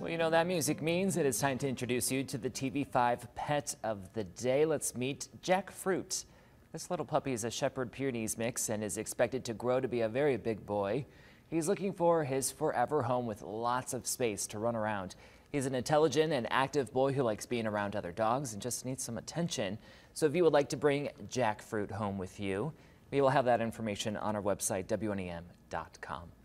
Well, you know that music means it is time to introduce you to the TV5 pet of the day. Let's meet Jackfruit. This little puppy is a Shepherd Pyrenees mix and is expected to grow to be a very big boy. He's looking for his forever home with lots of space to run around. He's an intelligent and active boy who likes being around other dogs and just needs some attention. So if you would like to bring Jackfruit home with you, we will have that information on our website, WNEM.com.